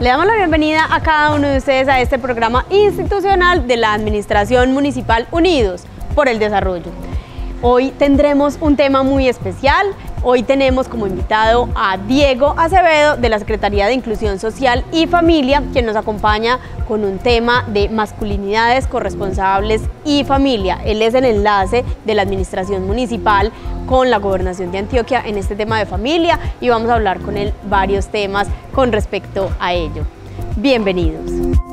Le damos la bienvenida a cada uno de ustedes a este programa institucional de la Administración Municipal Unidos por el Desarrollo. Hoy tendremos un tema muy especial. Hoy tenemos como invitado a Diego Acevedo de la Secretaría de Inclusión Social y Familia, quien nos acompaña con un tema de masculinidades corresponsables y familia. Él es el enlace de la Administración Municipal con la Gobernación de Antioquia en este tema de familia y vamos a hablar con él varios temas con respecto a ello. Bienvenidos.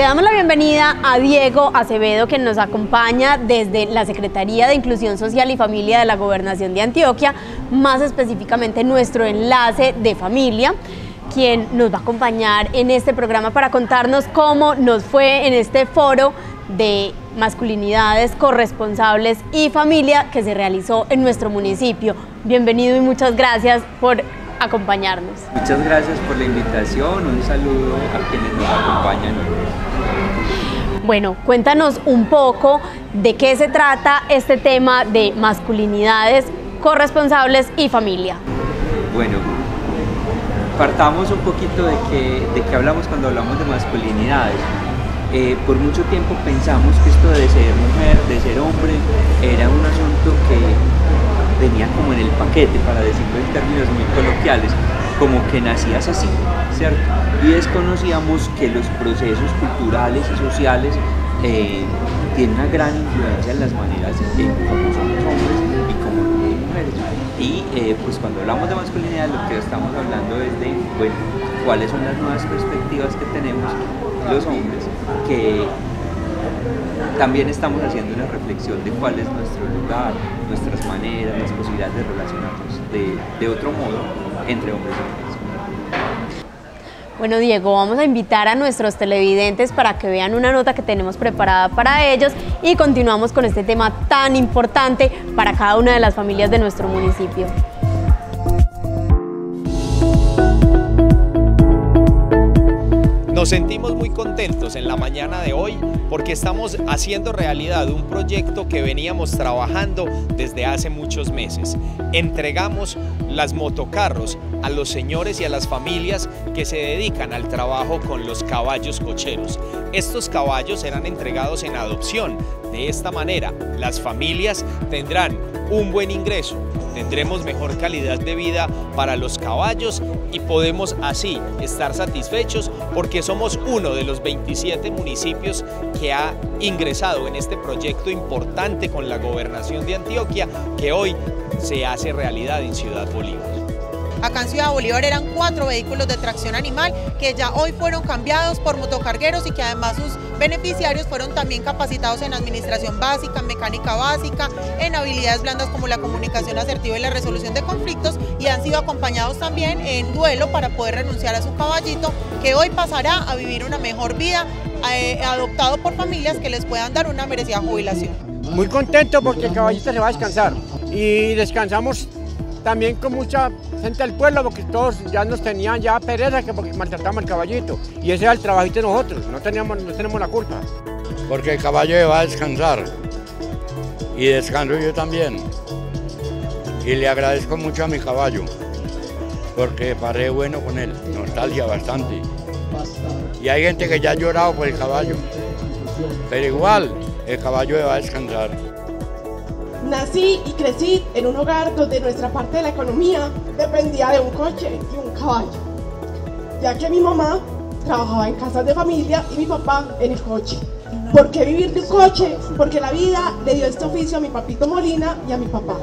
Le damos la bienvenida a Diego Acevedo, que nos acompaña desde la Secretaría de Inclusión Social y Familia de la Gobernación de Antioquia, más específicamente nuestro enlace de familia quien nos va a acompañar en este programa para contarnos cómo nos fue en este foro de masculinidades corresponsables y familia que se realizó en nuestro municipio. Bienvenido y muchas gracias por acompañarnos. Muchas gracias por la invitación, un saludo a quienes nos acompañan Bueno, cuéntanos un poco de qué se trata este tema de masculinidades corresponsables y familia. Bueno, partamos un poquito de que, de que hablamos cuando hablamos de masculinidades. Eh, por mucho tiempo pensamos que esto de ser mujer, de ser hombre, era un asunto que venía como en el paquete, para decirlo en términos muy coloquiales, como que nacías así, ¿cierto? Y desconocíamos que los procesos culturales y sociales eh, tienen una gran influencia en las maneras en cómo somos hombres y cómo mujeres. Y eh, pues cuando hablamos de masculinidad lo que estamos hablando es de, bueno, cuáles son las nuevas perspectivas que tenemos los hombres, que también estamos haciendo una reflexión de cuál es nuestro lugar, nuestras maneras, las posibilidades de relacionarnos de, de otro modo entre hombres y mujeres. Bueno, Diego, vamos a invitar a nuestros televidentes para que vean una nota que tenemos preparada para ellos y continuamos con este tema tan importante para cada una de las familias de nuestro municipio. Nos sentimos muy contentos en la mañana de hoy porque estamos haciendo realidad un proyecto que veníamos trabajando desde hace muchos meses. Entregamos las motocarros a los señores y a las familias que se dedican al trabajo con los caballos cocheros. Estos caballos serán entregados en adopción. De esta manera, las familias tendrán un buen ingreso, tendremos mejor calidad de vida para los caballos y podemos así estar satisfechos porque somos uno de los 27 municipios que ha ingresado en este proyecto importante con la gobernación de Antioquia que hoy se hace realidad en Ciudad Bolívar. Acá en Ciudad Bolívar eran cuatro vehículos de tracción animal que ya hoy fueron cambiados por motocargueros y que además sus beneficiarios fueron también capacitados en administración básica, mecánica básica, en habilidades blandas como la comunicación asertiva y la resolución de conflictos y han sido acompañados también en duelo para poder renunciar a su caballito que hoy pasará a vivir una mejor vida eh, adoptado por familias que les puedan dar una merecida jubilación. Muy contento porque el caballito se va a descansar y descansamos también con mucha gente del pueblo, porque todos ya nos tenían ya pereza que porque maltratamos al caballito. Y ese era el trabajito de nosotros, no, teníamos, no tenemos la culpa. Porque el caballo va a descansar. Y descanso yo también. Y le agradezco mucho a mi caballo, porque paré bueno con él, nostalgia bastante. Y hay gente que ya ha llorado por el caballo. Pero igual, el caballo va a descansar. Nací y crecí en un hogar donde nuestra parte de la economía dependía de un coche y un caballo, ya que mi mamá trabajaba en casas de familia y mi papá en el coche. ¿Por qué vivir de un coche? Porque la vida le dio este oficio a mi papito Molina y a mi papá.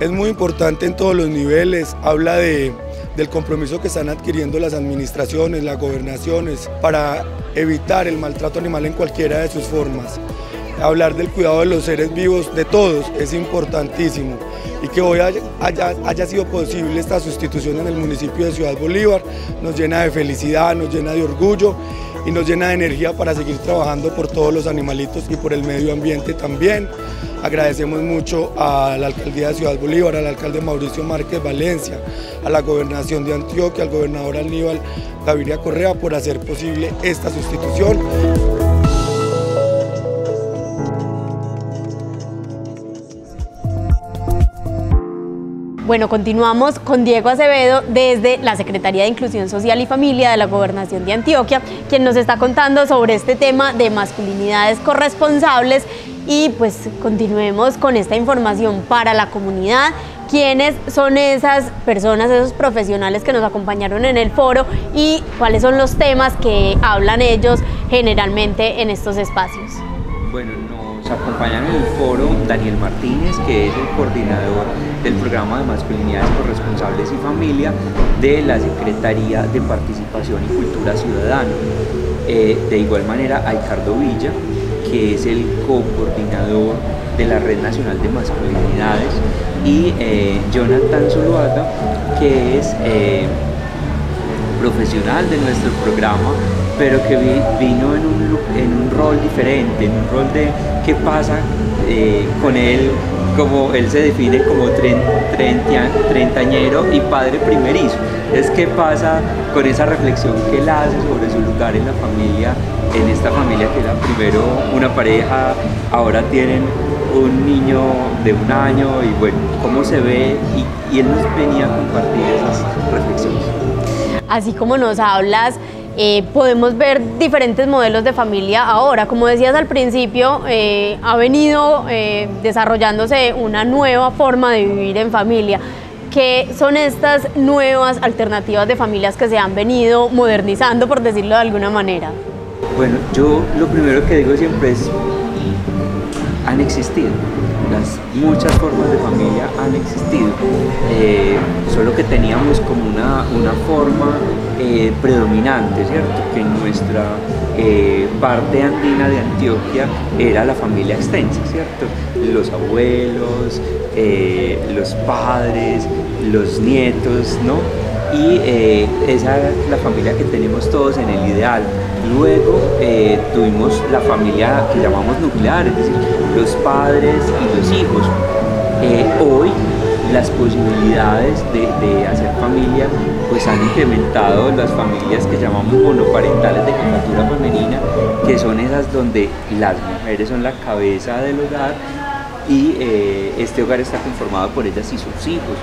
Es muy importante en todos los niveles, habla de, del compromiso que están adquiriendo las administraciones, las gobernaciones, para evitar el maltrato animal en cualquiera de sus formas hablar del cuidado de los seres vivos, de todos, es importantísimo. Y que hoy haya, sido posible esta sustitución en el municipio de Ciudad Bolívar nos llena de felicidad, nos llena de orgullo y nos llena de energía para seguir trabajando por todos los animalitos y por el medio ambiente también. Agradecemos mucho a la alcaldía de Ciudad Bolívar, al alcalde Mauricio Márquez Valencia, a la gobernación de Antioquia, al gobernador Aníbal Gaviria Correa por hacer posible esta sustitución. Bueno, continuamos con Diego Acevedo desde la Secretaría de Inclusión Social y Familia de la Gobernación de Antioquia, quien nos está contando sobre este tema de masculinidades corresponsables y pues continuemos con esta información para la comunidad. ¿Quiénes son esas personas, esos profesionales que nos acompañaron en el foro y cuáles son los temas que hablan ellos generalmente en estos espacios? Bueno, nos acompañan en el foro Daniel Martínez, que es el coordinador del programa de masculinidades corresponsables y familia de la Secretaría de Participación y Cultura Ciudadana. Eh, de igual manera, a Ricardo Villa, que es el co-coordinador de la Red Nacional de Masculinidades, y eh, Jonathan Zuluaga, que es eh, profesional de nuestro programa, pero que vino en un, en un rol diferente, en un rol de qué pasa eh, con él, como él se define como treintañero y padre primerizo. Es qué pasa con esa reflexión que él hace sobre su lugar en la familia, en esta familia que era primero una pareja, ahora tienen un niño de un año y bueno, cómo se ve y, y él nos venía a compartir esas reflexiones. Así como nos hablas eh, podemos ver diferentes modelos de familia ahora. Como decías al principio, eh, ha venido eh, desarrollándose una nueva forma de vivir en familia. ¿Qué son estas nuevas alternativas de familias que se han venido modernizando, por decirlo de alguna manera? Bueno, yo lo primero que digo siempre es, han existido las muchas formas de familia han existido, eh, solo que teníamos como una, una forma eh, predominante, ¿cierto? Que en nuestra eh, parte andina de Antioquia era la familia extensa, ¿cierto? Los abuelos, los padres, los nietos, ¿no? Y esa es la familia que tenemos todos en el ideal. Luego tuvimos la familia que llamamos nuclear, es decir, los padres y los hijos. Eh, hoy las posibilidades de, hacer familia pues han incrementado las familias que llamamos monoparentales de jefatura femenina, que son esas donde las mujeres son la cabeza del hogar y eh, este hogar está conformado por ellas y sus hijos.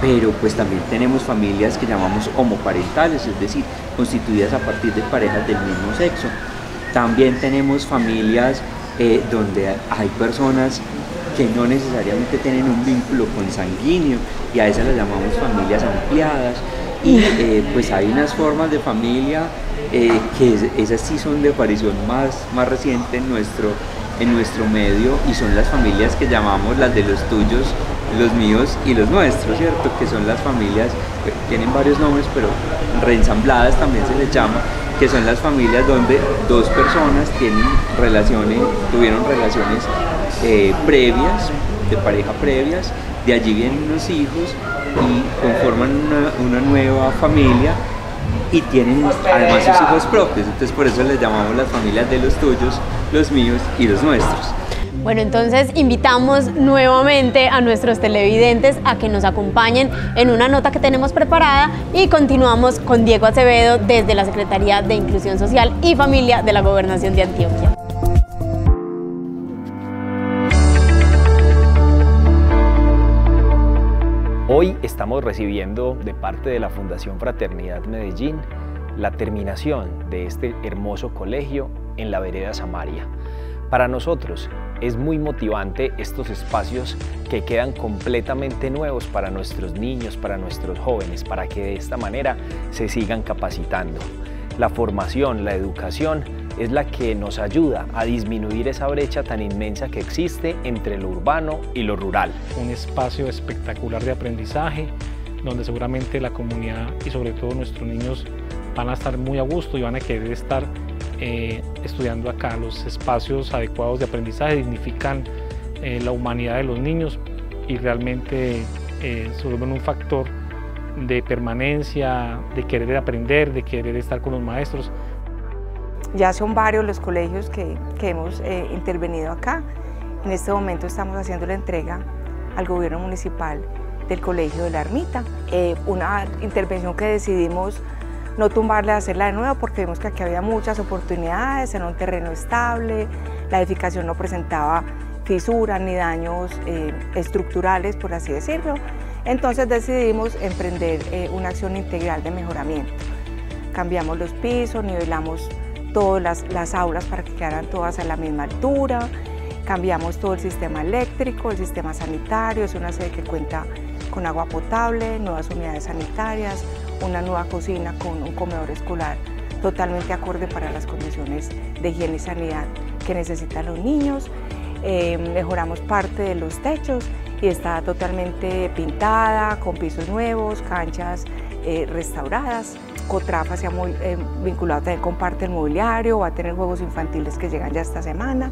Pero pues también tenemos familias que llamamos homoparentales, es decir, constituidas a partir de parejas del mismo sexo. También tenemos familias eh, donde hay personas que no necesariamente tienen un vínculo consanguíneo y a esas las llamamos familias ampliadas y eh, pues hay unas formas de familia eh, que esas sí son de aparición más, más reciente en nuestro, en nuestro medio y son las familias que llamamos las de los tuyos, los míos y los nuestros, ¿cierto? Que son las familias, tienen varios nombres, pero reensambladas también se les llama, que son las familias donde dos personas tienen relaciones, tuvieron relaciones eh, previas, de pareja previas, de allí vienen unos hijos y conforman una, nueva familia y tienen además sus hijos propios, entonces por eso les llamamos las familias de los tuyos, los míos y los nuestros. Bueno, entonces invitamos nuevamente a nuestros televidentes a que nos acompañen en una nota que tenemos preparada y continuamos con Diego Acevedo desde la Secretaría de Inclusión Social y Familia de la Gobernación de Antioquia. Hoy estamos recibiendo de parte de la Fundación Fraternidad Medellín la terminación de este hermoso colegio en la vereda Samaria. Para nosotros es muy motivante estos espacios que quedan completamente nuevos para nuestros niños, para nuestros jóvenes, para que de esta manera se sigan capacitando. La formación, la educación es la que nos ayuda a disminuir esa brecha tan inmensa que existe entre lo urbano y lo rural. Un espacio espectacular de aprendizaje donde seguramente la comunidad y sobre todo nuestros niños van a estar muy a gusto y van a querer estar eh, estudiando acá. Los espacios adecuados de aprendizaje dignifican eh, la humanidad de los niños y realmente eh, un factor de permanencia, de querer aprender, de querer estar con los maestros. Ya son varios los colegios que, que hemos intervenido acá. En este momento estamos haciendo la entrega al gobierno municipal del Colegio de la Ermita, una intervención que decidimos no tumbarla, hacerla de nuevo porque vimos que aquí había muchas oportunidades, en un terreno estable, la edificación no presentaba fisuras ni daños eh, estructurales, por así decirlo. Entonces decidimos emprender eh, una acción integral de mejoramiento. Cambiamos los pisos, nivelamos todas las, las aulas para que quedaran todas a la misma altura, cambiamos todo el sistema eléctrico, el sistema sanitario, es una sede que cuenta con agua potable, nuevas unidades sanitarias, una nueva cocina con un comedor escolar totalmente acorde para las condiciones de higiene y sanidad que necesitan los niños. Eh, mejoramos parte de los techos y está totalmente pintada, con pisos nuevos, canchas eh, restauradas. Cotrafa se ha muy, eh, vinculado también con parte del mobiliario, va a tener juegos infantiles que llegan ya esta semana.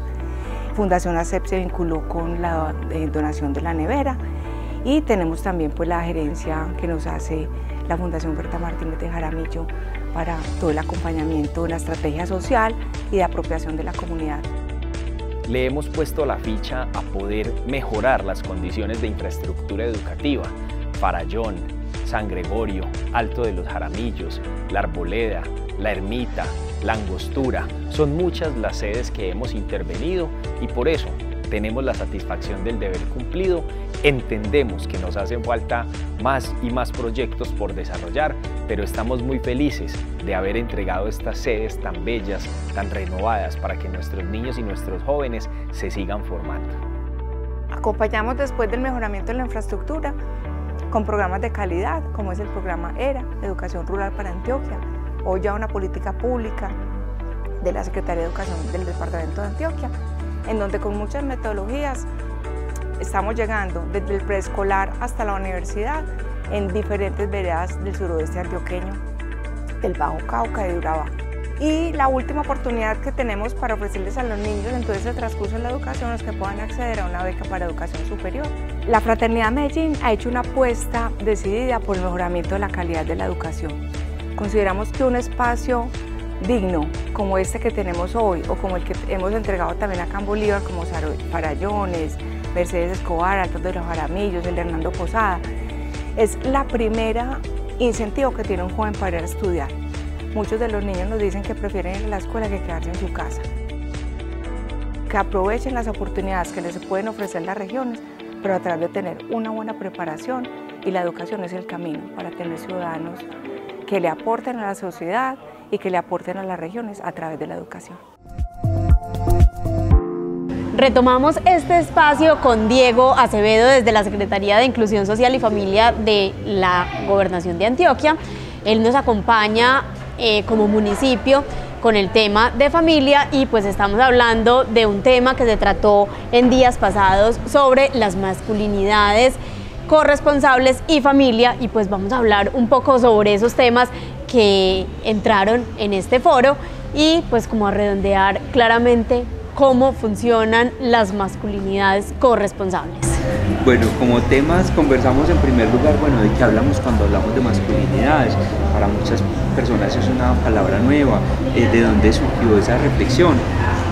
Fundación ACEP se vinculó con la donación de la nevera y tenemos también pues, la gerencia que nos hace la Fundación Berta Martínez de Jaramillo para todo el acompañamiento de la estrategia social y de apropiación de la comunidad. Le hemos puesto la ficha a poder mejorar las condiciones de infraestructura educativa. Farallón, San Gregorio, Alto de los Jaramillos, La Arboleda, La Ermita, La Angostura, son muchas las sedes que hemos intervenido y por eso tenemos la satisfacción del deber cumplido, entendemos que nos hacen falta más y más proyectos por desarrollar, pero estamos muy felices de haber entregado estas sedes tan bellas, tan renovadas, para que nuestros niños y nuestros jóvenes se sigan formando. Acompañamos después del mejoramiento de la infraestructura con programas de calidad, como es el programa ERA, Educación Rural para Antioquia, hoy ya una política pública de la Secretaría de Educación del Departamento de Antioquia, en donde con muchas metodologías estamos llegando desde el preescolar hasta la universidad en diferentes veredas del suroeste antioqueño, del Bajo Cauca y de Urabá. Y la última oportunidad que tenemos para ofrecerles a los niños en todo ese transcurso de la educación es que puedan acceder a una beca para educación superior. La Fraternidad Medellín ha hecho una apuesta decidida por el mejoramiento de la calidad de la educación. Consideramos que un espacio digno como este que tenemos hoy o como el que hemos entregado también acá en Bolívar como Farallones, Mercedes Escobar, Altos de los Jaramillos, el Hernando Posada, es la primera incentivo que tiene un joven para ir a estudiar. Muchos de los niños nos dicen que prefieren ir a la escuela que quedarse en su casa. Que aprovechen las oportunidades que les pueden ofrecer las regiones, pero a través de tener una buena preparación y la educación es el camino para tener ciudadanos que le aporten a la sociedad y que le aporten a las regiones a través de la educación. Retomamos este espacio con Diego Acevedo desde la Secretaría de Inclusión Social y Familia de la Gobernación de Antioquia. Él nos acompaña eh, como municipio con el tema de familia y pues estamos hablando de un tema que se trató en días pasados sobre las masculinidades corresponsables y familia y pues vamos a hablar un poco sobre esos temas que entraron en este foro y pues como a redondear claramente cómo funcionan las masculinidades corresponsables. Bueno, como temas conversamos en primer lugar, bueno, de qué hablamos cuando hablamos de masculinidades. Para muchas personas es una palabra nueva, eh, de dónde surgió esa reflexión.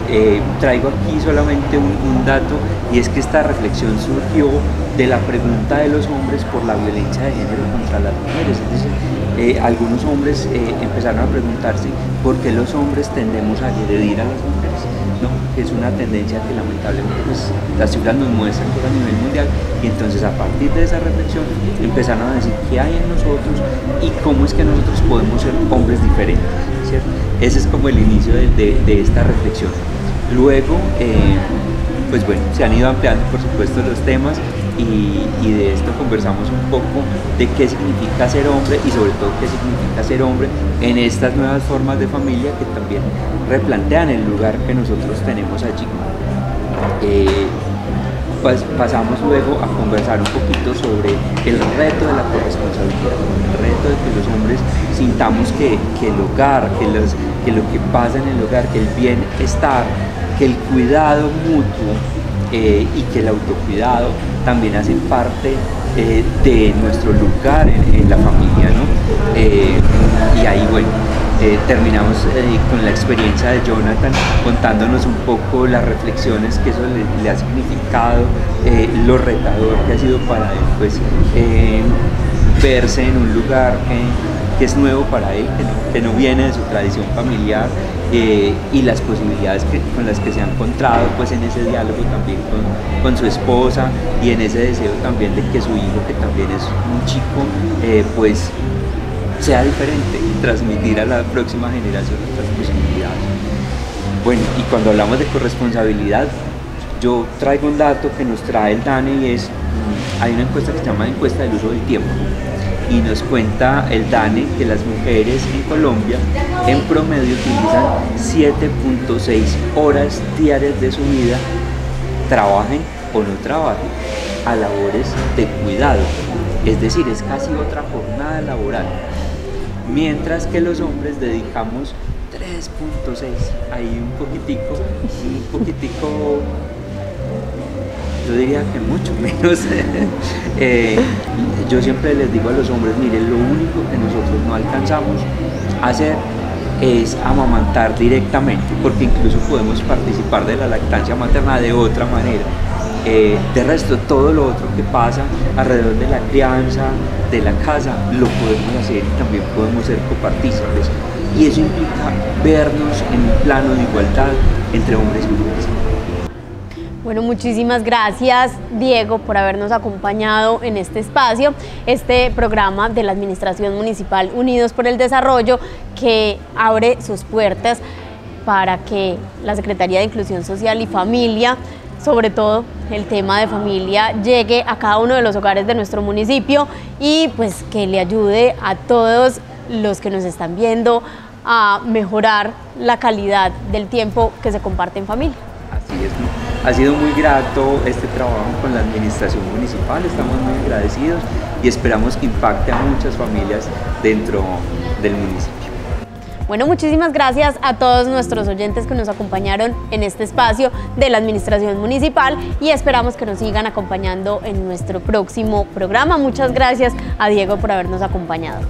Eh, traigo aquí solamente un, dato y es que esta reflexión surgió de la pregunta de los hombres por la violencia de género contra las mujeres. Es eh, algunos hombres empezaron a preguntarse por qué los hombres tendemos a agredir a las mujeres. ¿no? es una tendencia que lamentablemente pues, las cifras nos muestran a nivel mundial y entonces a partir de esa reflexión empezaron a decir qué hay en nosotros y cómo es que nosotros podemos ser hombres diferentes. ¿cierto? Ese es como el inicio de, esta reflexión. Luego, eh, pues bueno, se han ido ampliando por supuesto los temas y, de esto conversamos un poco de qué significa ser hombre y sobre todo qué significa ser hombre en estas nuevas formas de familia que también replantean el lugar que nosotros tenemos allí. Eh, pues pasamos luego a conversar un poquito sobre el reto de la corresponsabilidad, el reto de que los hombres sintamos que, el hogar, que, que lo que pasa en el hogar, que el bienestar, que el cuidado mutuo eh, y que el autocuidado también hace parte eh, de nuestro lugar en, la familia. ¿no? Eh, y ahí, bueno, terminamos con la experiencia de Jonathan contándonos un poco las reflexiones que eso le, ha significado, lo retador que ha sido para él, pues verse en un lugar que es nuevo para él, que no, viene de su tradición familiar eh, y las posibilidades con las que se ha encontrado pues en ese diálogo también con, su esposa y en ese deseo también de que su hijo, que también es un chico, eh, pues sea diferente y transmitir a la próxima generación otras posibilidades. Bueno, y cuando hablamos de corresponsabilidad, yo traigo un dato que nos trae el DANE y es, hay una encuesta que se llama encuesta del uso del tiempo y nos cuenta el DANE que las mujeres en Colombia en promedio utilizan 7.6 horas diarias de su vida, trabajen o no trabajen, a labores de cuidado. Es decir, es casi otra jornada laboral. Mientras que los hombres dedicamos 3.6, ahí un poquitico, un poquitico yo diría que mucho menos. Eh, yo siempre les digo a los hombres, miren, lo único que nosotros no alcanzamos a hacer es amamantar directamente, porque incluso podemos participar de la lactancia materna de otra manera. Eh, de resto, todo lo otro que pasa alrededor de la crianza, de la casa, lo podemos hacer y también podemos ser copartícipes. Y eso implica vernos en un plano de igualdad entre hombres y mujeres. Bueno, muchísimas gracias Diego por habernos acompañado en este espacio, este programa de la Administración Municipal Unidos por el Desarrollo que abre sus puertas para que la Secretaría de Inclusión Social y Familia, sobre todo el tema de familia, llegue a cada uno de los hogares de nuestro municipio y pues que le ayude a todos los que nos están viendo a mejorar la calidad del tiempo que se comparte en familia. Así es. Ha sido muy grato este trabajo con la administración municipal, estamos muy agradecidos y esperamos que impacte a muchas familias dentro del municipio. Bueno, muchísimas gracias a todos nuestros oyentes que nos acompañaron en este espacio de la Administración Municipal y esperamos que nos sigan acompañando en nuestro próximo programa. Muchas gracias a Diego por habernos acompañado.